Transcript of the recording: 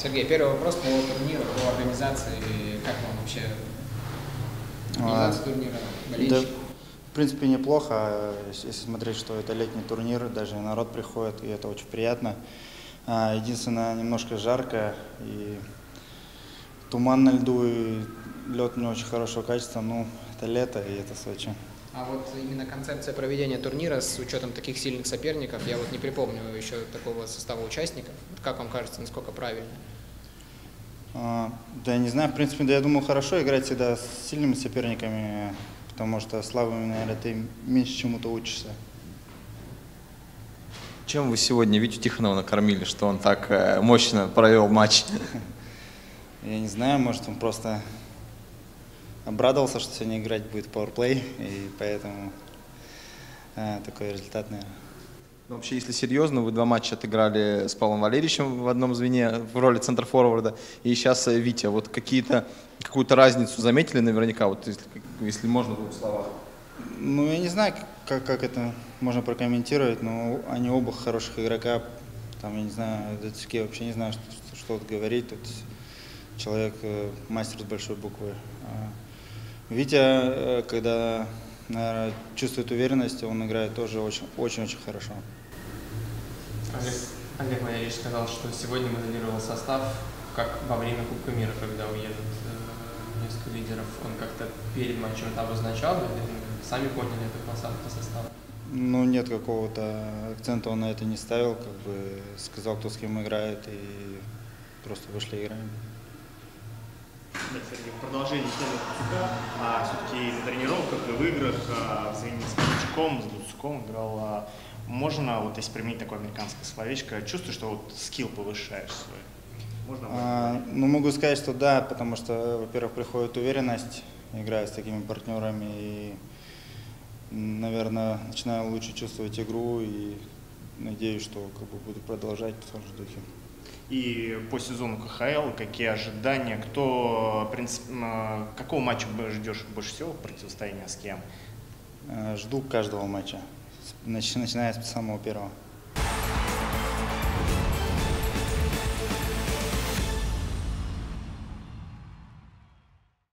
Сергей, первый вопрос по турниру, по организации. Как вам вообще организация турнира? Да, Болельщики? в принципе, неплохо, если смотреть, что это летний турнир, даже народ приходит, и это очень приятно. А, Единственное, немножко жарко, и туман на льду, и лед не очень хорошего качества, ну, это лето, и это Сочи. А вот именно концепция проведения турнира с учетом таких сильных соперников, я вот не припомню еще такого состава участников. Как вам кажется, насколько правильно? А, Да, я не знаю, в принципе, да, я думаю, хорошо играть всегда с сильными соперниками, потому что слабыми, наверное, ты меньше чему-то учишься. Чем вы сегодня Витю Тихонова накормили, что он так э, мощно провел матч? Я не знаю, может, он просто обрадовался, что сегодня играть будет пауэрплей, и поэтому э, такой результат, наверное. Ну, Вообще, если серьезно, вы два матча отыграли с Павлом Валерьевичем в одном звене в роли центр-форварда, и сейчас э, Витя. Вот какие-то, какую-то разницу заметили наверняка, вот если, если можно в двух словах? Ну, я не знаю, как, как это можно прокомментировать, но они оба хороших игрока. Там, я не знаю, Датсюке вообще не знаю, что, что, что тут говорить. Тут человек э, мастер с большой буквы. Витя, э, когда, наверное, чувствует уверенность, он играет тоже очень-очень хорошо. Олег, Олег Валерьевич сказал, что сегодня моделировал состав, как во время Кубка мира, когда уедут э, несколько лидеров. Он как-то перед матчем это обозначал, или сами поняли эту посадку состава? Ну, нет какого-то акцента он на это не ставил, как бы сказал, кто с кем играет, и просто вышли играем. Да, Сергей, в продолжении темы Дуцука, а все-таки на тренировках и в играх а, с Ковальчуком, с Дуцуком играл, а, можно, вот если применить такое американское словечко, чувствую, что вот скилл повышаешь свой? Можно А, ну, могу сказать, что да, потому что, во-первых, приходит уверенность, играя с такими партнерами, и, наверное, начинаю лучше чувствовать игру, и надеюсь, что как бы, буду продолжать в том же духе. И по сезону КХЛ какие ожидания, кто, м, какого матча ждешь больше всего противостояния с кем? Э, Жду каждого матча, начиная с самого первого.